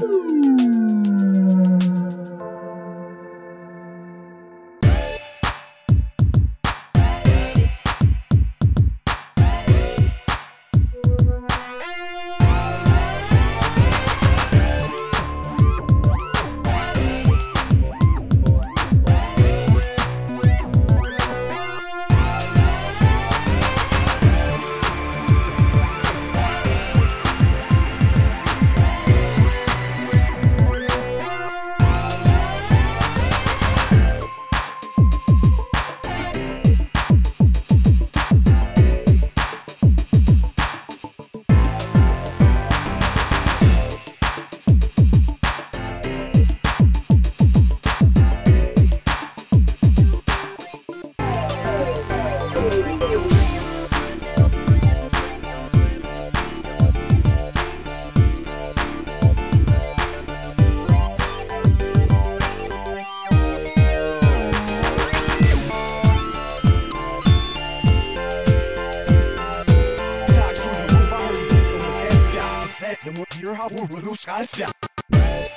Música and we're hear how we'll lose contact. down.